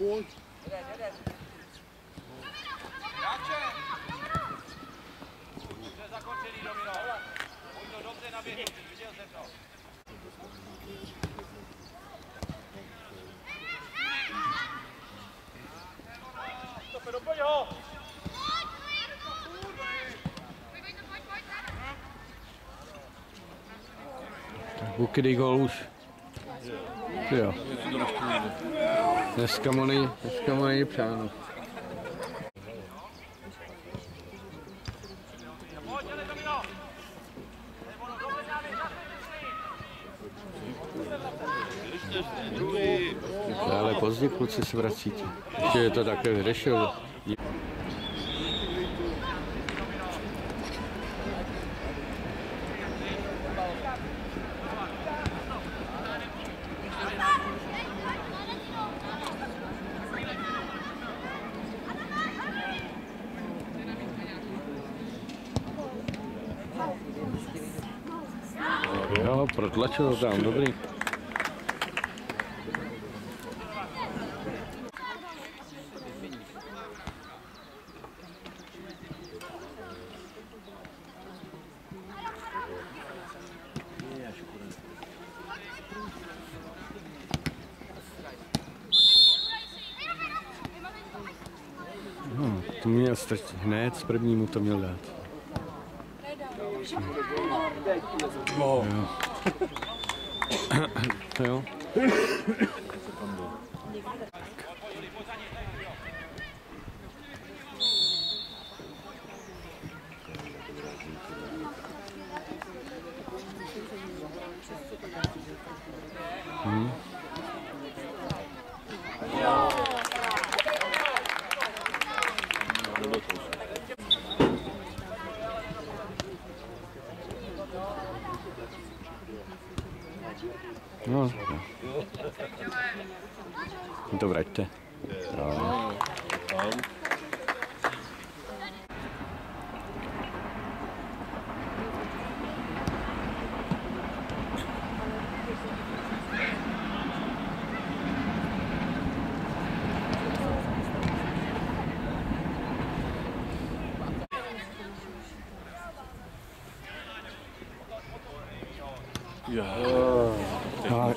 Pojď. Buky gol už. Jo. Dneska mu není, dneska mu není přáno. Ale pozdě kluci se vracíte. Ještě je to takhle vyřešil. Jo, protlačil to tam, dobrý. No, to strč, hned z prvnímu to měl dát. 어. 어. 저요. 음. No, no. to vraťte. Jo. Teď はい。